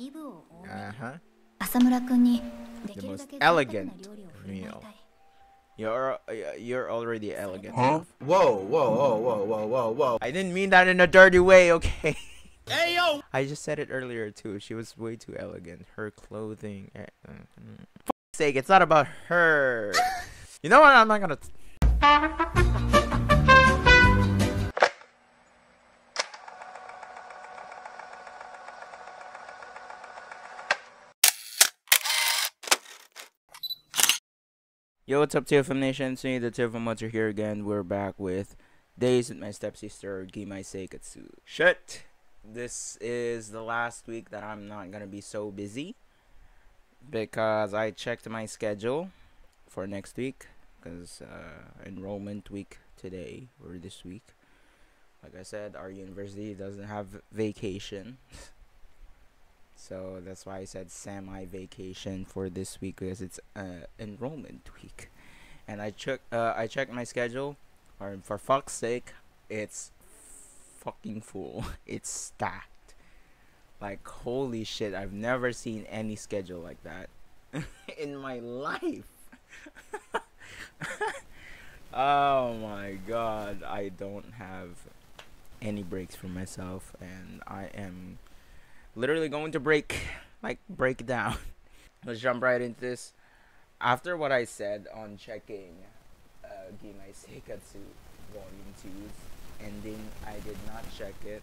Uh-huh. The most elegant meal. You're you're already elegant. Huh? Whoa, whoa, whoa, whoa, whoa, whoa, whoa. I didn't mean that in a dirty way, okay? Hey yo! I just said it earlier too. She was way too elegant. Her clothing. Eh, mm, mm. For sake, it's not about her. you know what? I'm not gonna. Yo, what's up, TFM Nation? See the TFM are here again. We're back with Days with my stepsister, Gimai Seikatsu. Shit! This is the last week that I'm not gonna be so busy because I checked my schedule for next week because uh, enrollment week today or this week. Like I said, our university doesn't have vacation. So that's why I said semi vacation for this week because it's uh, enrollment week. And I check uh, I checked my schedule or for fuck's sake, it's fucking full. It's stacked. Like holy shit, I've never seen any schedule like that in my life. oh my god, I don't have any breaks for myself and I am literally going to break like break down. Let's jump right into this. After what i said on checking uh gimai seikatsu volume 2's ending i did not check it.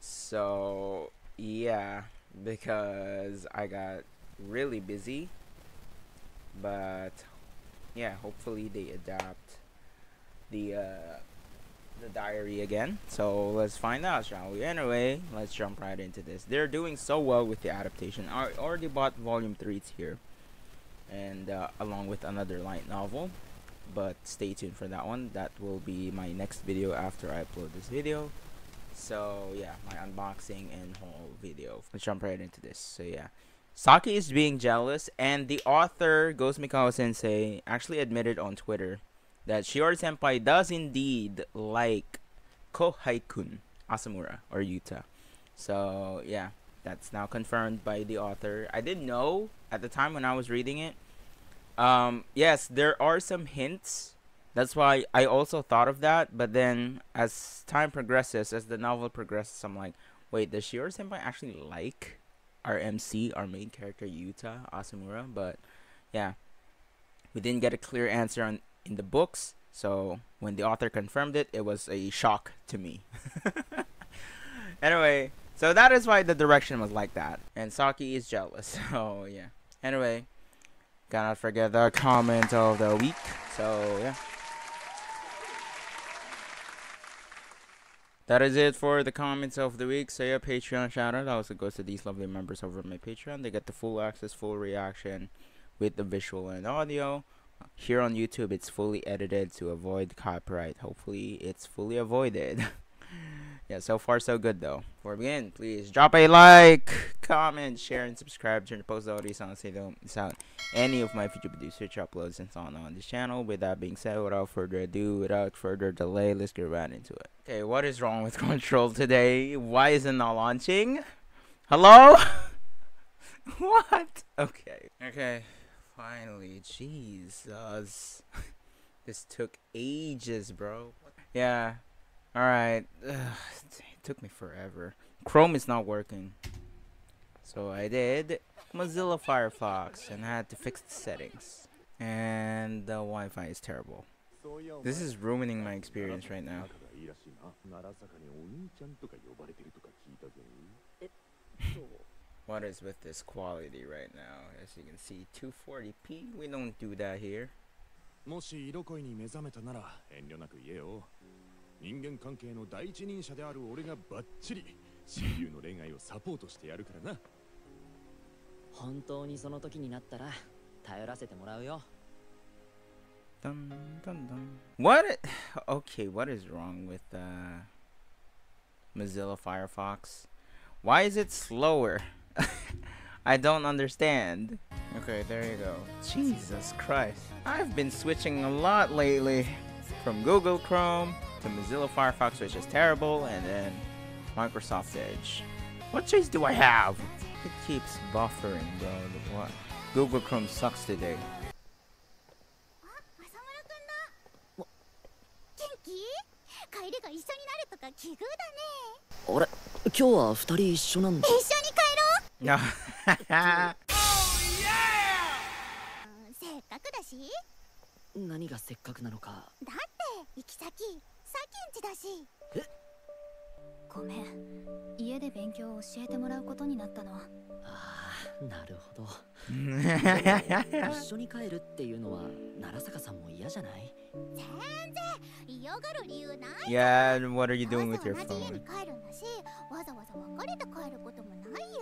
So yeah because i got really busy. But yeah hopefully they adapt the uh the diary again. So let's find out, shall we? Anyway, let's jump right into this. They're doing so well with the adaptation. I already bought volume 3 here. And uh, along with another light novel. But stay tuned for that one. That will be my next video after I upload this video. So yeah, my unboxing and whole video. Let's jump right into this. So yeah. Saki is being jealous and the author, Ghost Mikawa Sensei, actually admitted on Twitter that Shiori Senpai does indeed like Kohai-kun Asamura or Yuta. So yeah, that's now confirmed by the author. I didn't know at the time when I was reading it. Um, yes, there are some hints. That's why I also thought of that. But then, as time progresses, as the novel progresses, I'm like, wait, does Shiori Senpai actually like our MC, our main character Yuta Asamura? But yeah, we didn't get a clear answer on in the books. So when the author confirmed it, it was a shock to me. anyway, so that is why the direction was like that. And Saki is jealous. So yeah. Anyway, cannot forget the comment of the week. So yeah. That is it for the comments of the week. So yeah, Patreon shout out also goes to these lovely members over my Patreon. They get the full access, full reaction with the visual and audio here on YouTube it's fully edited to avoid copyright. Hopefully it's fully avoided. yeah, so far so good though. Before we begin, please drop a like, comment, share, and subscribe. Turn the post notifications so you don't miss out any of my future research uploads and so on on this channel. With that being said, without further ado, without further delay, let's get right into it. Okay, what is wrong with Chrome today? Why is it not launching? Hello? what? Okay. Okay. Finally, Jesus. this took ages, bro. Yeah. Alright. It took me forever. Chrome is not working. So I did Mozilla Firefox and I had to fix the settings. And the Wi-Fi is terrible. This is ruining my experience right now What is with this quality right now? As you can see, 240p. We don't do that here. もし色恋に目覚めたなら遠慮なく言えよ人間関係の第一人者である俺がバッチリ親友の恋愛をサポートしてやるからな本当にその時になったら頼らせてもらうよ Dun, dun, dun. What? Okay, what is wrong with uh, Mozilla Firefox? Why is it slower? I don't understand. Okay, there you go. Jesus Christ. I've been switching a lot lately. From Google Chrome to Mozilla Firefox, which is terrible, and then Microsoft Edge. What choice do I have? it keeps buffering, bro? What? Google Chrome sucks today. 浅村くんだ元気帰りが一緒になるとか奇遇だねあれ今日は二人一緒なんだ一緒に帰ろ No. う、うん、 せっかくだし。何がせっかくなのか。だって行き先さきんちだし。え？ごめん。家で勉強を教えてもらうことになったの。ああなるほど。yeah, 一緒に帰るっていうのは奈良坂さんも嫌じゃない？全然嫌がる理由ない。What are you doing with せ your 同じ家に phone? 帰るんだしわざわざ別れて帰ることもないよ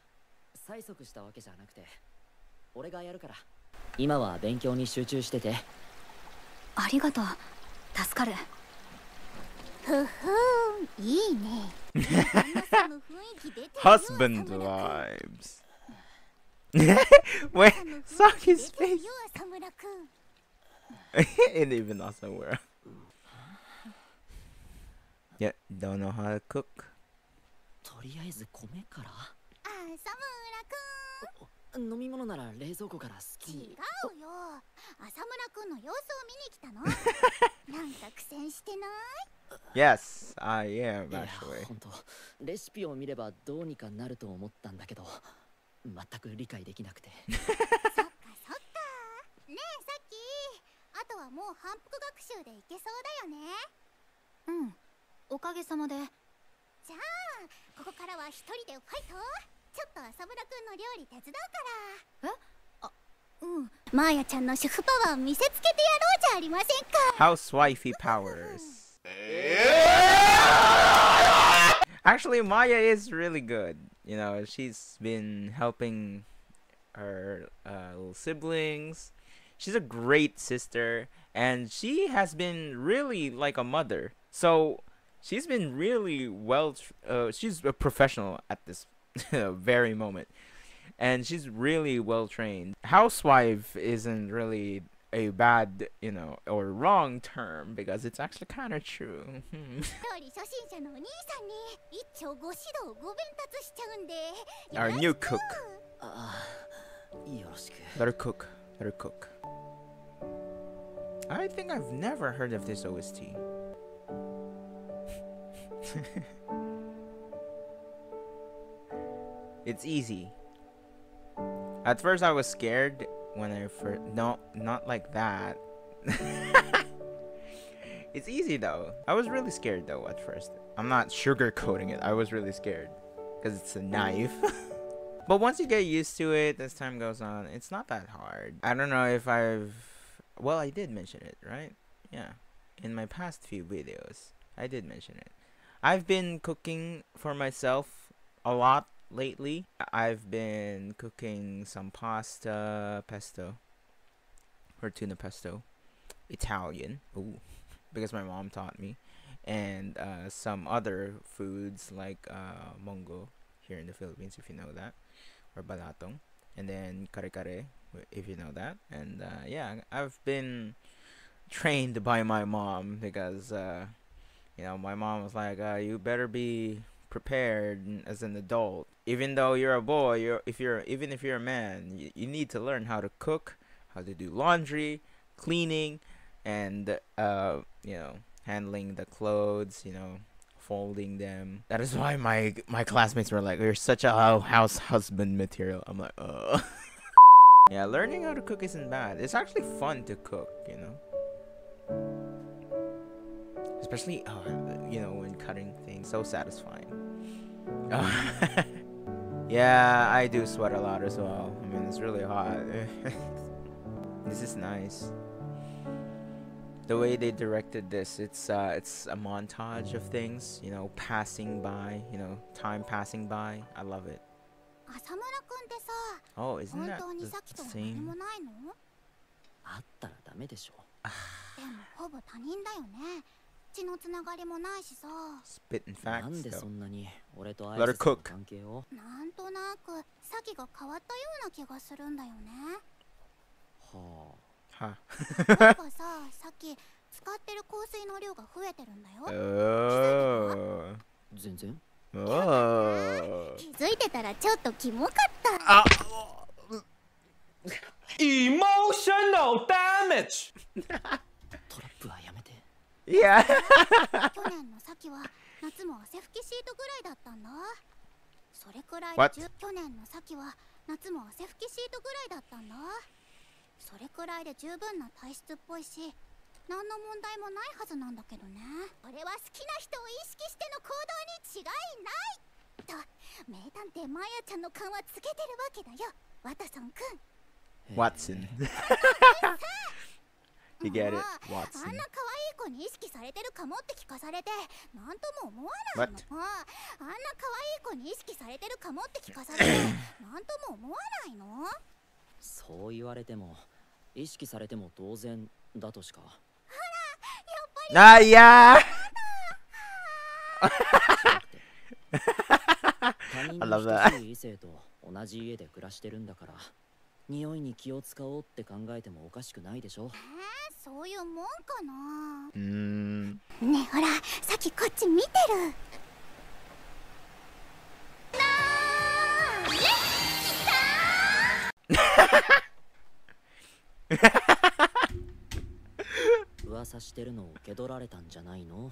催促したわけじゃなくて俺がやるから。今は勉強に集中してて。ありがとう。助かる。ハスバンドワイブスウェイえっえっえくん。飲み物なら冷蔵庫から好違きうよ。浅村くんの様子を見に来たの。なんか苦戦してない？Yes, I am いや actually. ほんとレシピを見ればどうにかなると思ったんだけど全く理解できなくて。そっかそっか。ねえさっき。あとはもう反復学習でいけそうだよね。うん。おかげさまで。じゃあここからは一人でファイトちょっと浅村くんの料理手伝うからえあうんマーヤちゃんの主婦パワー見せつけてやろうじゃありませんか Housewifey powers. Actually, Maya is really good. You know, she's been helping her uh, little siblings. She's a great sister, and she has been really like a mother. So she's been really well. tr- Uh, she's a professional at this very moment. And she's really well trained. Housewife isn't really a bad, you know, or wrong term because it's actually kind of true. Hmm. Our new cook. Let her cook. Let her cook. I think I've never heard of this OST. it's easy. At first, I was scared when I first. No, not like that. it's easy though. I was really scared though at first. I'm not sugarcoating it. I was really scared because it's a knife. But once you get used to it as time goes on, it's not that hard. I don't know if I've. Well, I did mention it, right? Yeah. In my past few videos, I did mention it. I've been cooking for myself a lot lately. I've been cooking some pasta, pesto, or tuna pesto, Italian. Ooh, because my mom taught me, and uh, some other foods like uh, mongo here in the Philippines, if you know that, or balatong, and then kare kare, if you know that. And uh, yeah, I've been trained by my mom because uh, you know my mom was like, uh, "You better be prepared as an adult. Even though you're a boy, you're if you're even if you're a man, you, you need to learn how to cook, how to do laundry, cleaning, and uh, you know handling the clothes. You know." folding them that is why my my classmates were like you're such a house husband material i'm like uh yeah learning how to cook isn't bad it's actually fun to cook you know especially uh, you know when cutting things so satisfying yeah i do sweat a lot as well i mean it's really hot this is nice the way they directed this it's uh it's a montage of things you know passing by you know time passing by i love it 浅村くんってさ oh isn't 本 that 当に the さっきとは何 same もないのあったらダメでしょでもほぼ他人だよね 血のつながりもないしさ。Spitting なんでそんなに俺とアイスの関係をなんとなくサキが変わったような気がするんだよね。は huh. なんかさ さっき使ってる香水の量が増えてるんだよ。Oh. あ全然 oh. 気づいてたらちょっとキモかった、Emotional damage! トラップはやめて yeah 去年のさきは夏も汗拭きシートぐらいだったんだ。それくらい？で去年のさきは夏も汗拭きシートぐらいだったんだ。それくらいで十分な体質っぽいし何の問題もないはずなんだけどね。俺は好きな人を意識しての行動に違いないと。名探偵マーヤちゃんの勘はつけてるわけだよ。ワタソンくん。Watson you get it もうあ watson んな可愛い子に意識されてるかもって聞かされてなんとも思わないの。What？ああんな可愛い子に意識されてるかもって聞かされてなんとも思わないの？そう言われても意識されても当然だとしか。ah yeah 他人 I の love that. 等しい異性と同じ家で暮らしてるんだから匂いに気を使おうって考えてもおかしくないでしょ。えー、そういうもんかな。mm. ねえほらさっきこっち見てる。噂してるのを受け取られたんじゃないの。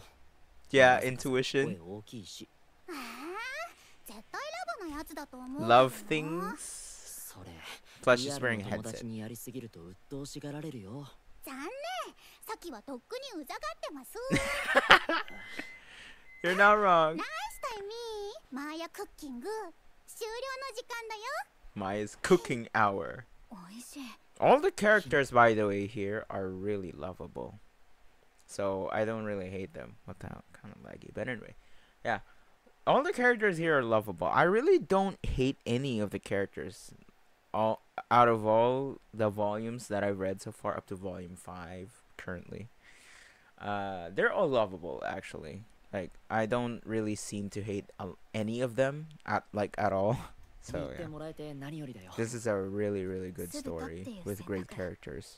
Yeah 声 intuition 大きいし。えー、絶対ラブなやつだと思う love things. それ plus リ she's アル wearing a の友 headset 達にやりすぎると鬱陶しがられるよ残念さっきはとっくにうざがってます you're not wrong ナイスタイミーマーヤクッキング終了の時間だよ maya's cooking hour おいしい all the characters by the way here are really lovable so i don't really hate them what the hell kind of laggy but anyway yeah all the characters here are lovable i really don't hate any of the characters all out of all the volumes that I've read so far, up to volume five currently, uh, they're all lovable actually. Like I don't really seem to hate any of them at like at all. So yeah. This is a really really good story with great characters.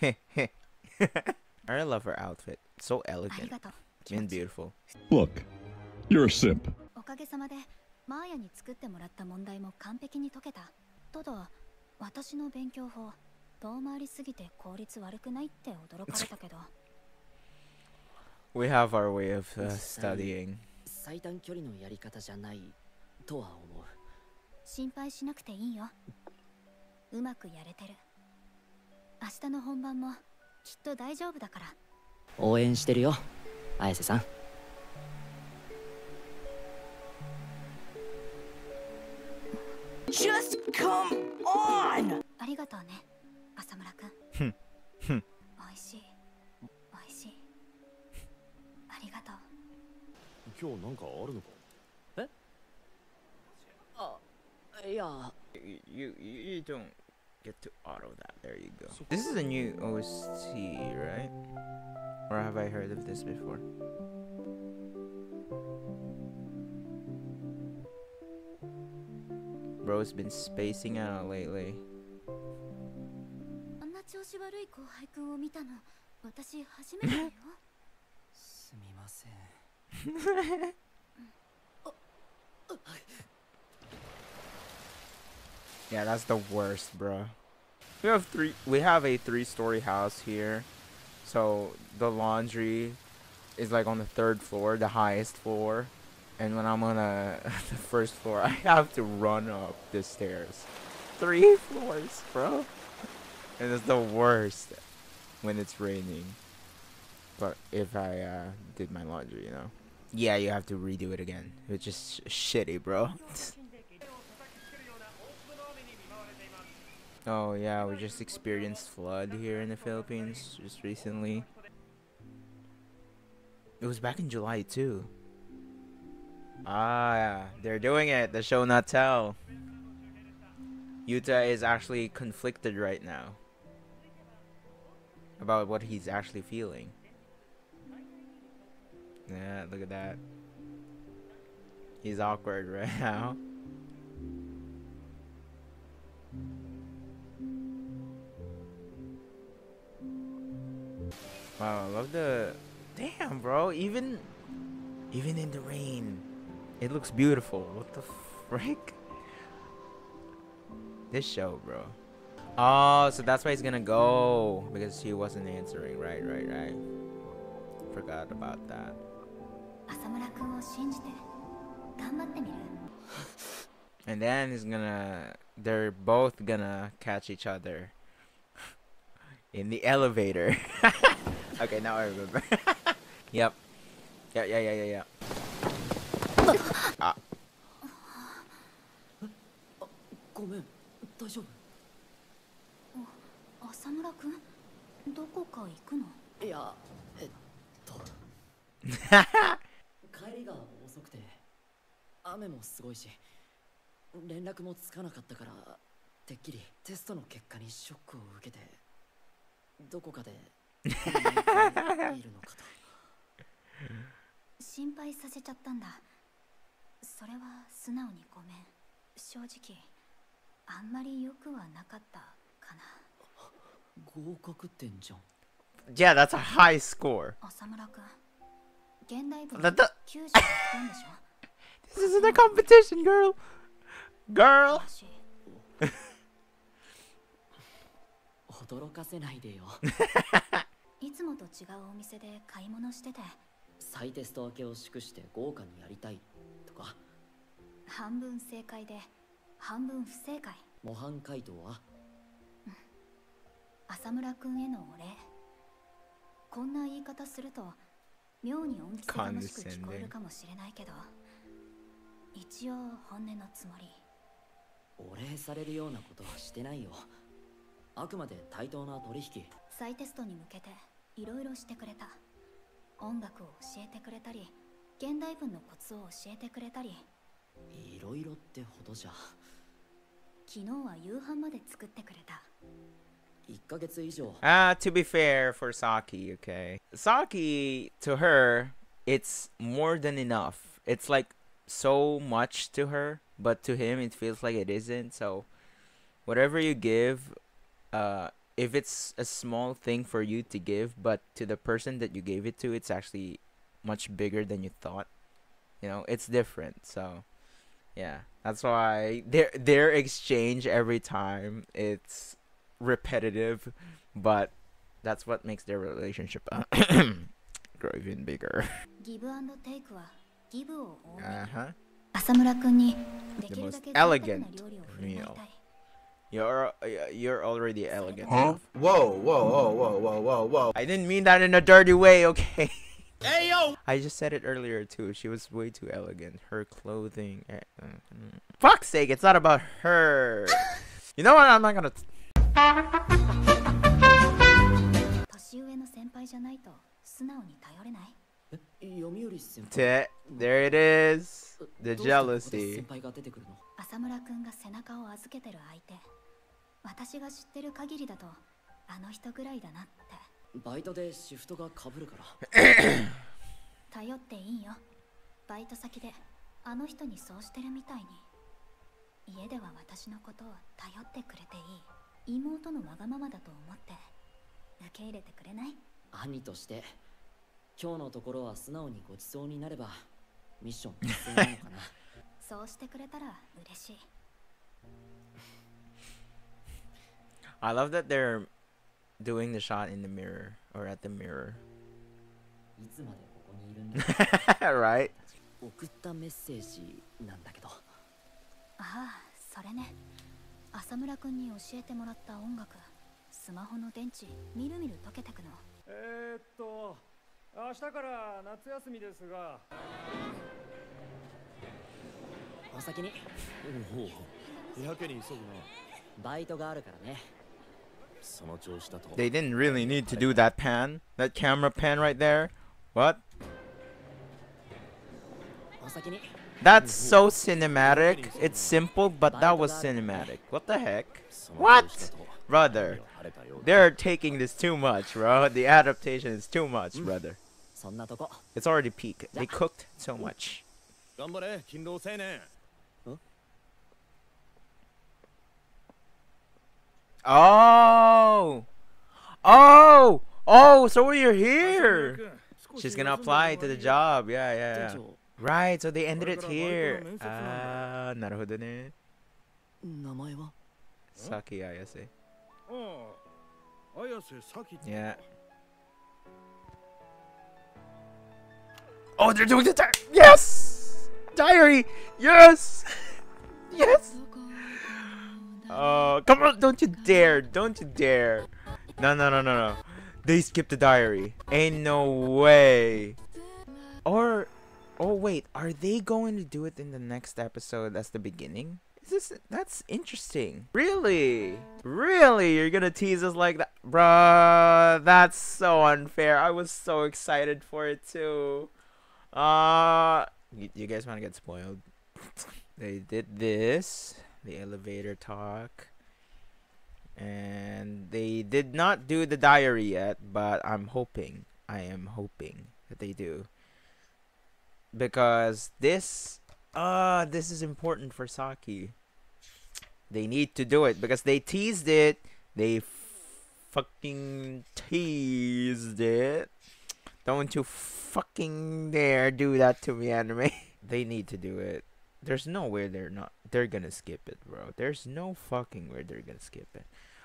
I love her outfit. So elegant and beautiful. Look, you're a simp. マーヤに作ってもらった問題も完璧に解けた。ただ私の勉強法遠回りすぎて効率悪くないって驚かれたけど。We have our way of uh, studying. 最短距離のやり方じゃないとは思う。心配しなくていいよ。うまくやれてる。明日の本番もきっと大丈夫だから。応援してるよ綾瀬さん Just come on! ありがとうね浅村くんふんふんおいしいおいしいありがとう今日なんかあるのかあいや You, you you don't get to auto that. There you go. This is a new OST, right? Or have I heard of this before? Bro's been spacing out lately. あんな調子悪い後輩くんを見たの私初めてだよすみません Yeah, that's the worst, bro. We have three. We have a three-story house here, so the laundry is like on the third floor, the highest floor, and when I'm on a, the first floor, I have to run up the stairs. Three floors, bro, and it's the worst when it's raining. But if I uh, did my laundry, you know, yeah, you have to redo it again, It's just sh- shitty, bro. Oh yeah, we just experienced flood here in the Philippines just recently. It was back in July too. Ah, they're doing it. The show not tell. Yuta is actually conflicted right now about what he's actually feeling. Yeah, look at that. He's awkward right now. Wow, I love the Damn, bro. Even even in the rain, it looks beautiful. What the frick? This show, bro. Oh, so that's why he's gonna go because he wasn't answering. Right, right, right. Forgot about that. And then he's gonna. They're both gonna catch each other in the elevator. okay, now I remember. yep. Yeah, yeah, yeah, yeah, yeah. Ah. ごめん大丈夫？浅村君どこか行くの？いやえっと。帰りが遅くて雨もすごいし連絡もつかなかったからてっきりテストの結果にショックを受けてどこかで いるのかと。心配させちゃったんだそれは素直にごめん。正直あんまり良くはなかったかな。合格点じゃん。Yeah, that's a high score. 浅村君現代文 That the- 96点でしょ？This isn't a competition, girl. Girl. 驚かせないでよ。いつもと違うお店で買い物してて。再テスト明けを祝して豪華にやりたいとか半分正解で半分不正解。模範解答は？浅村君へのお礼。こんな言い方すると妙に恩着せがましく聞こえるかもしれないけど一応本音のつもり。お礼されるようなことはしてないよ。あくまで対等な取引。再テストに向けていろいろしてくれた。音楽を教えてくれたり現代文のコツを教えてくれたりいろいろってほどじゃ昨日は夕飯まで作ってくれた1ヶ月以上 Ah, to be fair for Saki, okay. Saki, to her, it's more than enough. It's like so much to her, but to him, it feels like it isn't. So, whatever you give, uh, if it's a small thing for you to give, but to the person that you gave it to, it's actually much bigger than you thought. You know, it's different. So, yeah, that's why their their exchange every time it's repetitive, but that's what makes their relationship grow even bigger. Give and take. Give. Uh huh. The most elegant meal. You're you're already elegant. Huh? Whoa, whoa, whoa, whoa, whoa, whoa, whoa. I didn't mean that in a dirty way, okay? Hey yo! I just said it earlier too. She was way too elegant. Her clothing. eh, uh, mm. Fuck's sake! It's not about her. You know what? I'm not gonna. 年上の先輩じゃないと素直に頼れないえ読売先輩 T- there it is. ど The うしてここで jealousy. 先輩が出てくるの浅村君が背中を預けてる相手私が知ってる限りだとあの人ぐらいだなって バイトでシフトが被るから。頼っていいよ。バイト先であの人にそうしてるみたいに。家では私のことを頼ってくれていい。妹のわがままだと思って。受け入れてくれない？兄として今日のところは素直にごちそうになればミッション達成なのかな。そうしてくれたら嬉しい。I love that they're doing the shot in the mirror or at the mirror. いつまでここにいるんだ right? 送ったメッセージなんだけどああそれね浅村君に教えてもらった音楽スマホの電池みるみる溶けてくのえー、っと明日から夏休みですがお先におおやけに急ぐなバイトがあるからね They didn't really need to do that pan, that camera pan right there. What? That's mm-hmm. so cinematic. It's simple, but that was cinematic. What the heck? What? Brother, they're taking this too much, bro. The adaptation is too much, mm. brother. It's already peak. They cooked so much. Oh! Oh! Oh, so you're here! She's gonna apply to the job. Yeah, yeah, 店 yeah. 長 Right, so they ended it here. Ah, なるほどね。名前は Saki Ayase. ああ綾瀬咲 Yeah. Oh, they're doing the diary. Yes! Diary! Yes! yes! Oh, come on, don't you dare. Don't you dare. No, no, no, no, no. They skipped the diary. Ain't no way. Or, oh wait, are they going to do it in the next episode as the beginning? Is this, that's interesting. Really? Really? You're gonna tease us like that? Bruh, that's so unfair. I was so excited for it too. Uh, you, you guys want to get spoiled? they did this, the elevator talk, and they did not do the diary yet, but I'm hoping, I am hoping that they do. Because this, uh, this is important for Saki. They need to do it because they teased it. They fucking teased it. Don't you fucking dare do that to me, anime. they need to do it. There's no way they're not. They're gonna skip it, bro. There's no fucking way they're gonna skip it.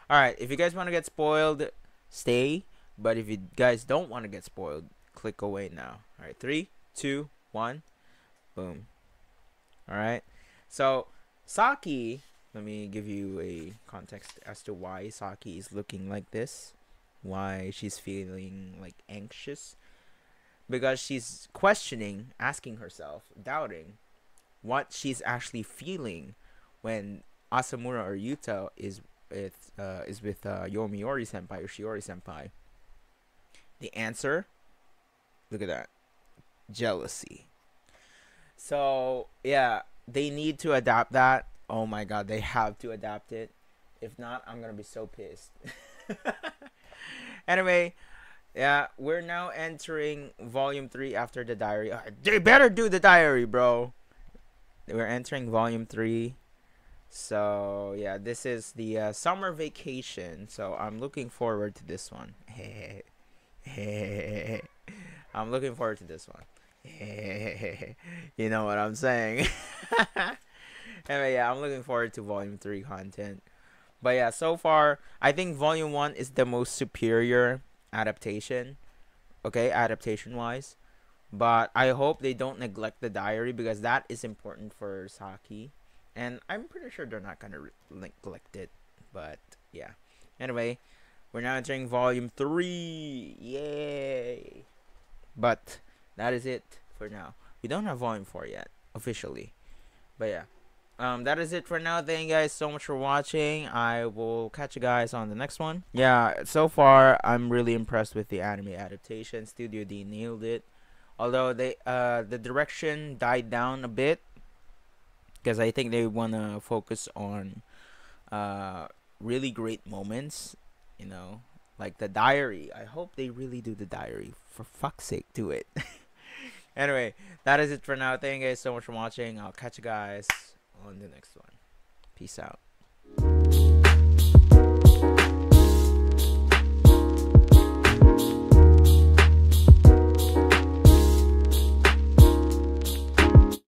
All right, if you guys want to get spoiled, stay. But if you guys don't want to get spoiled, click away now. All right, three, two, one, boom. All right. So Saki, let me give you a context as to why Saki is looking like this, why she's feeling like anxious, because she's questioning, asking herself, doubting what she's actually feeling when Asamura or Yuta is with uh, is with uh, Yomiuri senpai or Shiori senpai. The answer, look at that, jealousy. So yeah, they need to adapt that. Oh my god, they have to adapt it. If not, I'm gonna be so pissed. anyway, yeah, we're now entering volume three after the diary. They better do the diary, bro. We're entering volume three. So yeah, this is the uh, summer vacation. So I'm looking forward to this one. I'm looking forward to this one. you know what I'm saying. anyway, yeah, I'm looking forward to volume 3 content. But yeah, so far, I think volume 1 is the most superior adaptation. Okay, adaptation wise. But I hope they don't neglect the diary because that is important for Saki. And I'm pretty sure they're not going to neglect it. But yeah. Anyway, we're now entering volume 3. Yay! But that is it for now. We don't have volume 4 yet, officially. But yeah. Um, that is it for now. Thank you guys so much for watching. I will catch you guys on the next one. Yeah, so far I'm really impressed with the anime adaptation. Studio Deen nailed it. Although they uh the direction died down a bit because I think they wanna focus on uh really great moments, you know, like the diary. I hope they really do the diary. For fuck's sake, do it. anyway, that is it for now. Thank you guys so much for watching. I'll catch you guys on the next one. Peace out.